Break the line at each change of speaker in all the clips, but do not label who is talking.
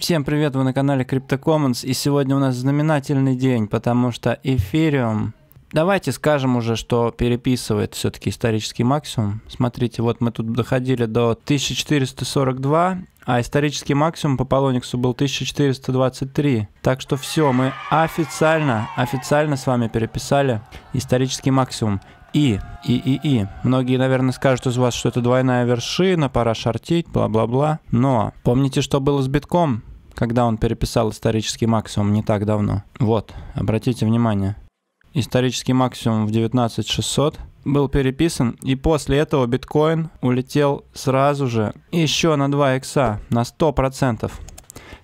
Всем привет, вы на канале CryptoCommons, и сегодня у нас знаменательный день, потому что Ethereum, давайте скажем уже, что переписывает все-таки исторический максимум. Смотрите, вот мы тут доходили до 1442, а исторический максимум по Полониксу был 1423. Так что все, мы официально, официально с вами переписали исторический максимум. И, и, и, и. Многие, наверное, скажут из вас, что это двойная вершина, пора шортить, бла-бла-бла. Но помните, что было с битком, когда он переписал исторический максимум не так давно? Вот, обратите внимание. Исторический максимум в 19600 был переписан, и после этого биткоин улетел сразу же еще на 2 икса, на 100%.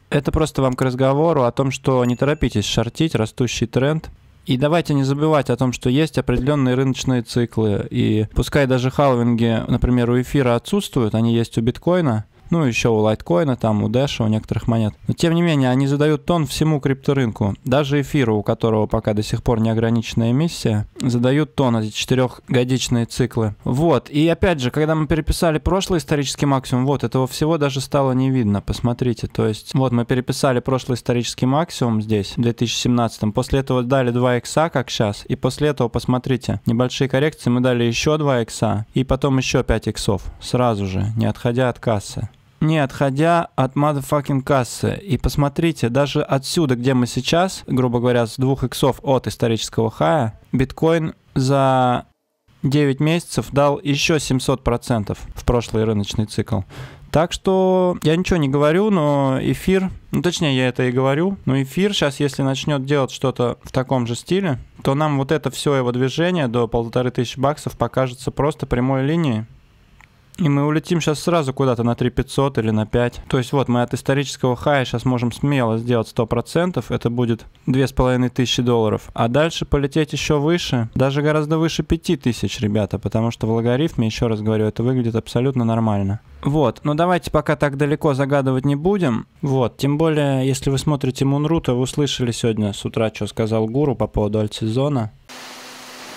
Это просто вам к разговору о том, что не торопитесь шортить растущий тренд, и давайте не забывать о том, что есть определенные рыночные циклы. И пускай даже халвинги, например, у эфира отсутствуют, они есть у биткоина, ну, еще у лайткоина, там, у Дэша, у некоторых монет. Но, тем не менее, они задают тон всему крипторынку. Даже эфиру, у которого пока до сих пор неограниченная эмиссия, задают тон эти четырехгодичные циклы. Вот, и опять же, когда мы переписали прошлый исторический максимум, вот, этого всего даже стало не видно, посмотрите. То есть, вот, мы переписали прошлый исторический максимум здесь, в 2017, после этого дали 2 икса, как сейчас, и после этого, посмотрите, небольшие коррекции, мы дали еще 2 икса, и потом еще 5 иксов, сразу же, не отходя от кассы не отходя от motherfucking кассы. И посмотрите, даже отсюда, где мы сейчас, грубо говоря, с двух иксов от исторического хая, биткоин за 9 месяцев дал еще 700% в прошлый рыночный цикл. Так что я ничего не говорю, но эфир, ну точнее я это и говорю, но эфир сейчас, если начнет делать что-то в таком же стиле, то нам вот это все его движение до полторы тысячи баксов покажется просто прямой линией. И мы улетим сейчас сразу куда-то на 3500 или на 5. То есть вот мы от исторического хая сейчас можем смело сделать 100%. Это будет 2500 долларов. А дальше полететь еще выше, даже гораздо выше 5000, ребята. Потому что в логарифме, еще раз говорю, это выглядит абсолютно нормально. Вот, но давайте пока так далеко загадывать не будем. Вот, тем более, если вы смотрите Мунру, то вы услышали сегодня с утра, что сказал Гуру по поводу альтсезона.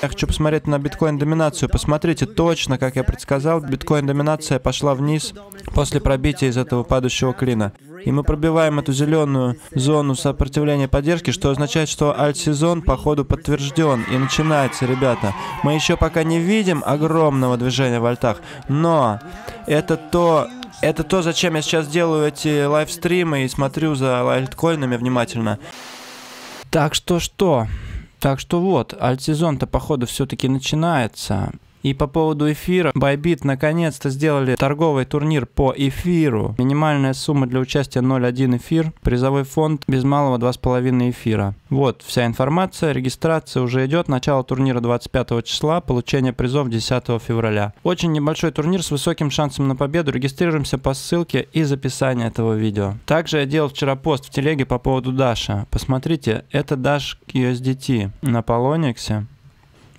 Я хочу посмотреть на биткоин-доминацию. Посмотрите, точно, как я предсказал, биткоин-доминация пошла вниз после пробития из этого падающего клина. И мы пробиваем эту зеленую зону сопротивления поддержки, что означает, что альт-сезон по ходу подтвержден. И начинается, ребята. Мы еще пока не видим огромного движения в альтах, но это то, это то, зачем я сейчас делаю эти лайвстримы и смотрю за альткоинами внимательно. Так что что? Так что вот, альтсезон-то походу все-таки начинается. И по поводу эфира, Bybit наконец-то сделали торговый турнир по эфиру. Минимальная сумма для участия 0,1 эфир, призовой фонд без малого 2,5 эфира. Вот вся информация, регистрация уже идет, начало турнира 25 числа, получение призов 10 февраля. Очень небольшой турнир с высоким шансом на победу, регистрируемся по ссылке из описания этого видео. Также я делал вчера пост в телеге по поводу Даша. Посмотрите, это Dash USDT на Poloniex.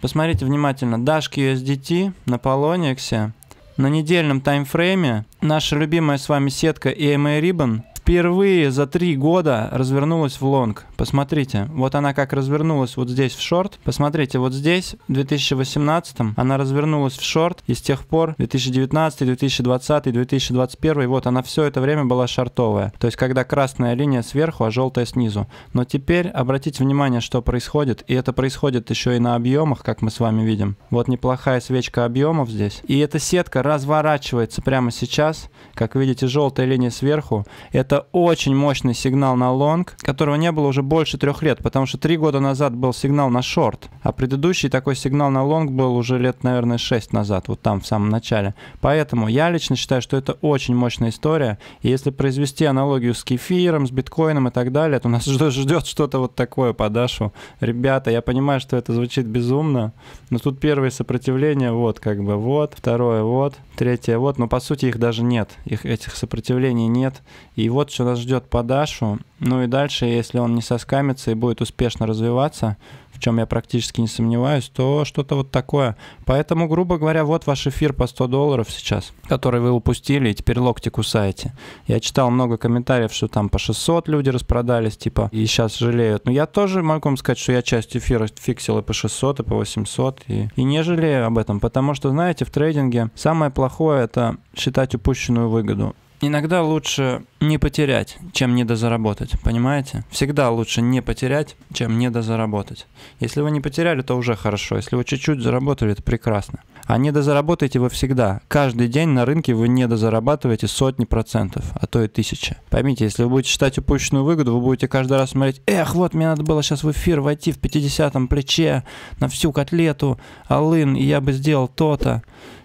Посмотрите внимательно. Дашки USDT на Poloniex. На недельном таймфрейме наша любимая с вами сетка EMA Ribbon впервые за три года развернулась в лонг. Посмотрите, вот она как развернулась вот здесь в шорт. Посмотрите, вот здесь, в 2018 она развернулась в шорт, и с тех пор 2019, 2020, 2021, вот она все это время была шортовая. То есть, когда красная линия сверху, а желтая снизу. Но теперь обратите внимание, что происходит, и это происходит еще и на объемах, как мы с вами видим. Вот неплохая свечка объемов здесь. И эта сетка разворачивается прямо сейчас. Как видите, желтая линия сверху. Это очень мощный сигнал на лонг, которого не было уже больше трех лет, потому что три года назад был сигнал на шорт, а предыдущий такой сигнал на лонг был уже лет, наверное, шесть назад, вот там в самом начале. Поэтому я лично считаю, что это очень мощная история, и если произвести аналогию с кефиром, с биткоином и так далее, то нас ждет что-то вот такое по Дашу. Ребята, я понимаю, что это звучит безумно, но тут первое сопротивление, вот как бы вот, второе вот, третье вот, но по сути их даже нет, их этих сопротивлений нет, и вот что нас ждет по Дашу. Ну и дальше, если он не соскамится и будет успешно развиваться, в чем я практически не сомневаюсь, то что-то вот такое. Поэтому, грубо говоря, вот ваш эфир по 100 долларов сейчас, который вы упустили и теперь локти кусаете. Я читал много комментариев, что там по 600 люди распродались, типа, и сейчас жалеют. Но я тоже могу вам сказать, что я часть эфира фиксил и по 600, и по 800, и, и не жалею об этом, потому что, знаете, в трейдинге самое плохое — это считать упущенную выгоду. Иногда лучше не потерять, чем недозаработать, понимаете? Всегда лучше не потерять, чем недозаработать. Если вы не потеряли, то уже хорошо. Если вы чуть-чуть заработали, это прекрасно. А недозаработаете вы всегда. Каждый день на рынке вы недозарабатываете сотни процентов, а то и тысячи. Поймите, если вы будете считать упущенную выгоду, вы будете каждый раз смотреть, эх, вот мне надо было сейчас в эфир войти в 50-м плече на всю котлету, алын, и я бы сделал то-то.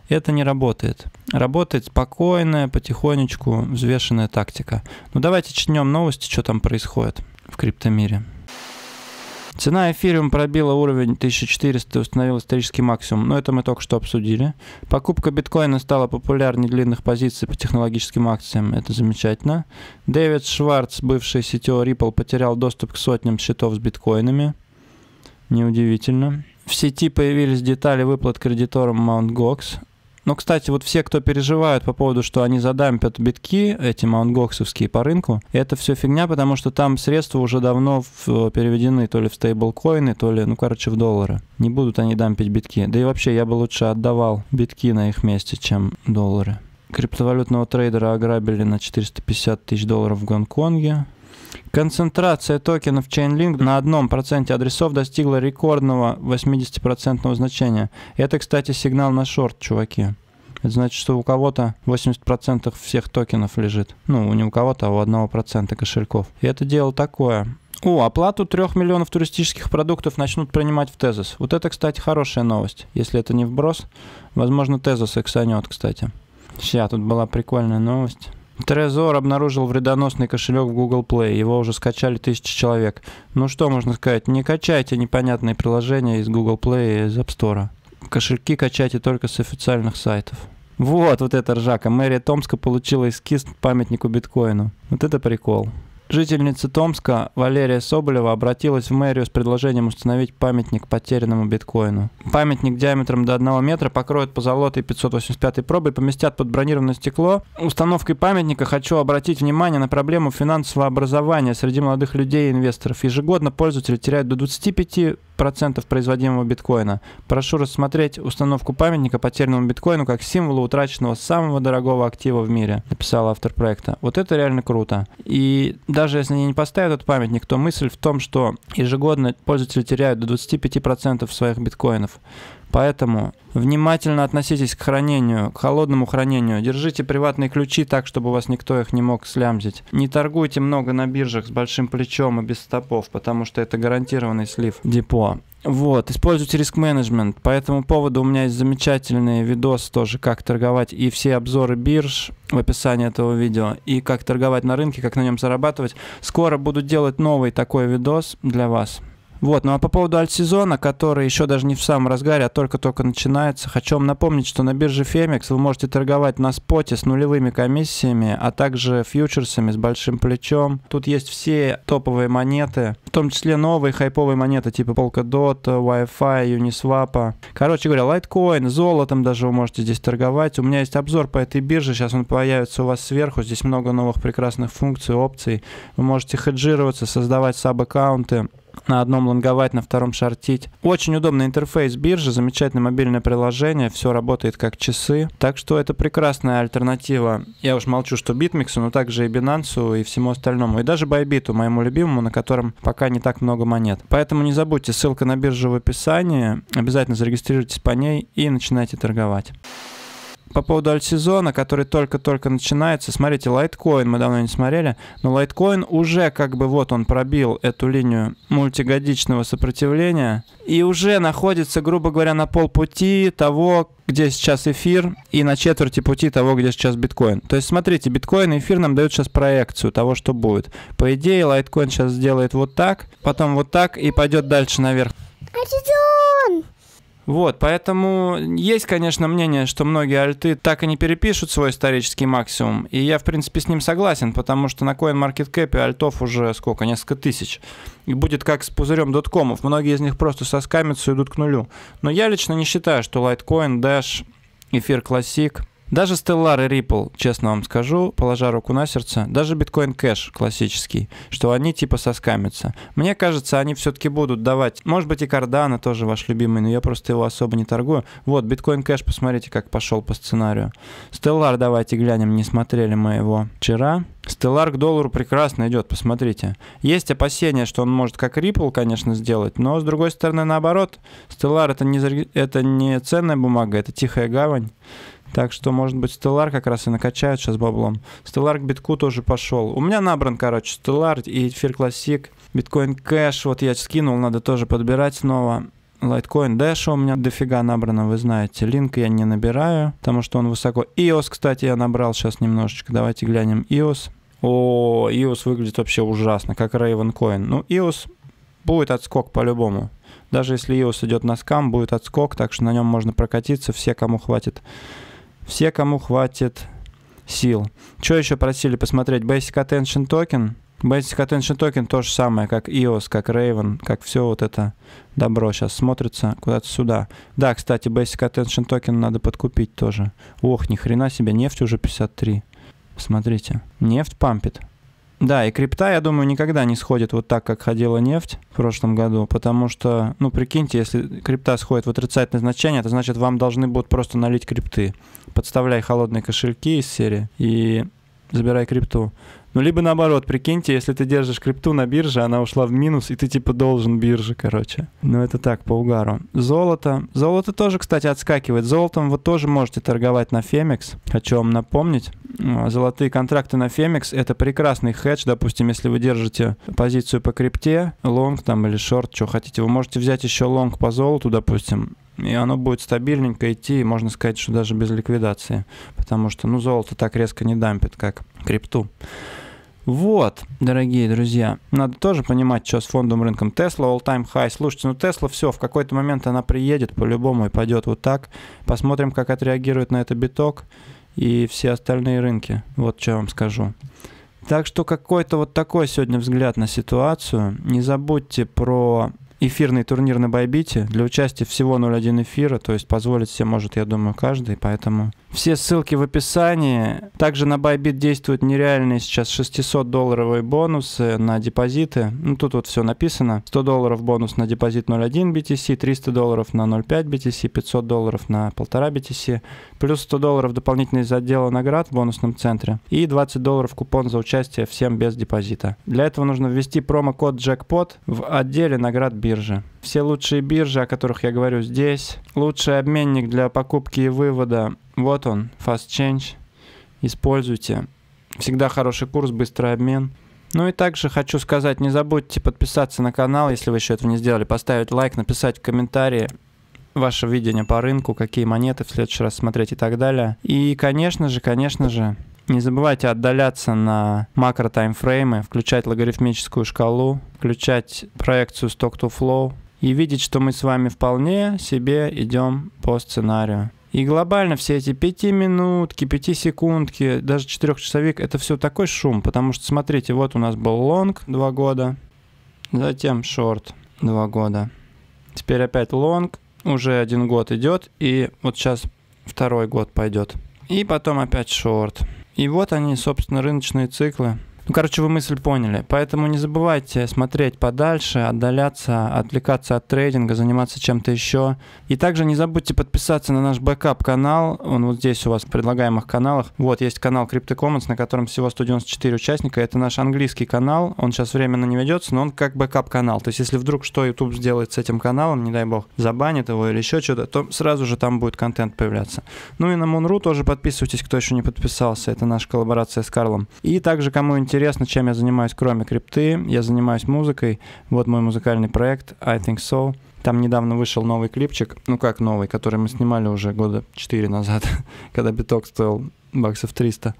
Это не работает. Работает спокойная, потихонечку взвешенная тактика. Ну давайте чтнем новости, что там происходит в криптомире. Цена эфириум пробила уровень 1400 и установила исторический максимум, но это мы только что обсудили. Покупка биткоина стала популярнее длинных позиций по технологическим акциям, это замечательно. Дэвид Шварц, бывший CTO Ripple, потерял доступ к сотням счетов с биткоинами. Неудивительно. В сети появились детали выплат кредиторам Mt. Gox. Ну, кстати, вот все, кто переживают по поводу, что они задампят битки, эти маунтгоксовские по рынку, это все фигня, потому что там средства уже давно в, переведены то ли в стейблкоины, то ли, ну, короче, в доллары. Не будут они дампить битки. Да и вообще, я бы лучше отдавал битки на их месте, чем доллары. Криптовалютного трейдера ограбили на 450 тысяч долларов в Гонконге. Концентрация токенов Chainlink на одном проценте адресов достигла рекордного 80% значения. Это, кстати, сигнал на шорт, чуваки. Это значит, что у кого-то 80% всех токенов лежит. Ну, не у кого-то, а у 1% кошельков. И это дело такое. О, оплату 3 миллионов туристических продуктов начнут принимать в Тезос. Вот это, кстати, хорошая новость. Если это не вброс, возможно, Тезос эксанет, кстати. Сейчас, тут была прикольная новость. Трезор обнаружил вредоносный кошелек в Google Play. Его уже скачали тысячи человек. Ну что можно сказать? Не качайте непонятные приложения из Google Play и из App Store. Кошельки качайте только с официальных сайтов. Вот, вот это ржака. Мэрия Томска получила эскиз памятнику биткоину. Вот это прикол. Жительница Томска Валерия Соболева обратилась в мэрию с предложением установить памятник потерянному биткоину. Памятник диаметром до 1 метра покроют позолотой 585 пробой, поместят под бронированное стекло. Установкой памятника хочу обратить внимание на проблему финансового образования среди молодых людей и инвесторов. Ежегодно пользователи теряют до 25 процентов производимого биткоина. Прошу рассмотреть установку памятника потерянному биткоину как символа утраченного самого дорогого актива в мире, написал автор проекта. Вот это реально круто. И даже если они не поставят этот памятник, то мысль в том, что ежегодно пользователи теряют до 25% своих биткоинов. Поэтому внимательно относитесь к хранению, к холодному хранению. Держите приватные ключи так, чтобы у вас никто их не мог слямзить. Не торгуйте много на биржах с большим плечом и без стопов, потому что это гарантированный слив депо. Вот, используйте риск-менеджмент. По этому поводу у меня есть замечательный видос тоже, как торговать, и все обзоры бирж в описании этого видео, и как торговать на рынке, как на нем зарабатывать. Скоро буду делать новый такой видос для вас. Вот, ну а по поводу альт-сезона, который еще даже не в самом разгаре, а только-только начинается, хочу вам напомнить, что на бирже Femex вы можете торговать на споте с нулевыми комиссиями, а также фьючерсами с большим плечом. Тут есть все топовые монеты, в том числе новые хайповые монеты типа Polkadot, Wi-Fi, Uniswap. Короче говоря, Litecoin, золотом даже вы можете здесь торговать. У меня есть обзор по этой бирже, сейчас он появится у вас сверху. Здесь много новых прекрасных функций, опций. Вы можете хеджироваться, создавать саб-аккаунты на одном лонговать, на втором шортить. Очень удобный интерфейс биржи, замечательное мобильное приложение, все работает как часы. Так что это прекрасная альтернатива. Я уж молчу, что Битмиксу, но также и Binance и всему остальному. И даже Bybit, моему любимому, на котором пока не так много монет. Поэтому не забудьте, ссылка на биржу в описании. Обязательно зарегистрируйтесь по ней и начинайте торговать по поводу альтсезона, который только-только начинается, смотрите, Litecoin мы давно не смотрели, но Litecoin уже как бы вот он пробил эту линию мультигодичного сопротивления и уже находится, грубо говоря, на полпути того, где сейчас эфир, и на четверти пути того, где сейчас биткоин. То есть, смотрите, биткоин и эфир нам дают сейчас проекцию того, что будет. По идее, Litecoin сейчас сделает вот так, потом вот так и пойдет дальше наверх. Альтсезон! Вот, поэтому есть, конечно, мнение, что многие альты так и не перепишут свой исторический максимум. И я, в принципе, с ним согласен, потому что на CoinMarketCap альтов уже сколько, несколько тысяч. И будет как с пузырем доткомов. Многие из них просто соскамятся и идут к нулю. Но я лично не считаю, что Litecoin, Dash, Эфир Classic Даже Stellar и Ripple, честно вам скажу, положа руку на сердце, даже Bitcoin Cash классический, что они типа соскамятся. Мне кажется, они все-таки будут давать, может быть и Cardano тоже ваш любимый, но я просто его особо не торгую. Вот, Bitcoin Cash, посмотрите, как пошел по сценарию. Stellar давайте глянем, не смотрели мы его вчера. Stellar к доллару прекрасно идет, посмотрите. Есть опасения, что он может как Ripple, конечно, сделать, но с другой стороны, наоборот, Stellar это не, это не ценная бумага, это тихая гавань. Так что, может быть, Stellar как раз и накачают сейчас баблом. Stellar к битку тоже пошел. У меня набран, короче, Stellar и Эфир Classic. Bitcoin Cash, вот я скинул, надо тоже подбирать снова. Litecoin Dash у меня дофига набрано, вы знаете. Линк я не набираю, потому что он высоко. EOS, кстати, я набрал сейчас немножечко. Давайте глянем EOS. О, EOS выглядит вообще ужасно, как Raven Coin. Ну, EOS будет отскок по-любому. Даже если EOS идет на скам, будет отскок, так что на нем можно прокатиться, все, кому хватит все, кому хватит сил. Что еще просили посмотреть? Basic Attention Token. Basic Attention Token то же самое, как EOS, как Raven, как все вот это добро сейчас смотрится куда-то сюда. Да, кстати, Basic Attention Token надо подкупить тоже. Ох, ни хрена себе, нефть уже 53. Смотрите, нефть пампит. Да, и крипта, я думаю, никогда не сходит вот так, как ходила нефть в прошлом году, потому что, ну, прикиньте, если крипта сходит в отрицательное значение, это значит, вам должны будут просто налить крипты. Подставляй холодные кошельки из серии и забирай крипту. Ну, либо наоборот, прикиньте, если ты держишь крипту на бирже, она ушла в минус, и ты типа должен бирже, короче. Ну, это так, по угару. Золото. Золото тоже, кстати, отскакивает. Золотом вы тоже можете торговать на Фемикс. Хочу вам напомнить. А, золотые контракты на Phemex — это прекрасный хедж. Допустим, если вы держите позицию по крипте, лонг там или шорт, что хотите, вы можете взять еще лонг по золоту, допустим, и оно будет стабильненько идти, можно сказать, что даже без ликвидации, потому что, ну, золото так резко не дампит, как крипта. Вот, дорогие друзья, надо тоже понимать, что с фондовым рынком. Тесла all-time high. Слушайте, ну Тесла все, в какой-то момент она приедет по-любому и пойдет вот так. Посмотрим, как отреагирует на это биток и все остальные рынки. Вот что я вам скажу. Так что какой-то вот такой сегодня взгляд на ситуацию. Не забудьте про эфирный турнир на Байбите. Для участия всего 0,1 эфира, то есть позволить себе может, я думаю, каждый, поэтому все ссылки в описании. Также на Bybit действуют нереальные сейчас 600-долларовые бонусы на депозиты. Ну, тут вот все написано. 100 долларов бонус на депозит 0.1 BTC, 300 долларов на 0.5 BTC, 500 долларов на 1,5 BTC, плюс 100 долларов дополнительно из отдела наград в бонусном центре и 20 долларов купон за участие всем без депозита. Для этого нужно ввести промокод JACKPOT в отделе наград биржи. Все лучшие биржи, о которых я говорю здесь. Лучший обменник для покупки и вывода вот он, Fast Change. Используйте. Всегда хороший курс, быстрый обмен. Ну и также хочу сказать, не забудьте подписаться на канал, если вы еще этого не сделали, поставить лайк, написать комментарии ваше видение по рынку, какие монеты в следующий раз смотреть и так далее. И, конечно же, конечно же, не забывайте отдаляться на макро таймфреймы, включать логарифмическую шкалу, включать проекцию Stock to Flow и видеть, что мы с вами вполне себе идем по сценарию. И глобально все эти пятиминутки, пятисекундки, даже четырехчасовик, это все такой шум, потому что, смотрите, вот у нас был лонг два года, затем шорт два года, теперь опять лонг, уже один год идет, и вот сейчас второй год пойдет. И потом опять шорт. И вот они, собственно, рыночные циклы. Ну, короче, вы мысль поняли. Поэтому не забывайте смотреть подальше, отдаляться, отвлекаться от трейдинга, заниматься чем-то еще. И также не забудьте подписаться на наш бэкап-канал. Он вот здесь у вас в предлагаемых каналах. Вот есть канал CryptoCommons, на котором всего 194 участника. Это наш английский канал. Он сейчас временно не ведется, но он как бэкап-канал. То есть, если вдруг что YouTube сделает с этим каналом, не дай бог, забанит его или еще что-то, то сразу же там будет контент появляться. Ну и на Moon.ru тоже подписывайтесь, кто еще не подписался. Это наша коллаборация с Карлом. И также, кому интересно, интересно, чем я занимаюсь, кроме крипты, я занимаюсь музыкой. Вот мой музыкальный проект I Think So. Там недавно вышел новый клипчик, ну как новый, который мы снимали уже года 4 назад, когда биток стоил баксов 300.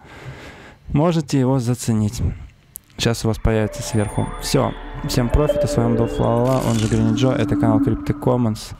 Можете его заценить. Сейчас у вас появится сверху. Все. Всем профита. С вами был Флала, он же Грини Джо. Это канал Crypto Commons.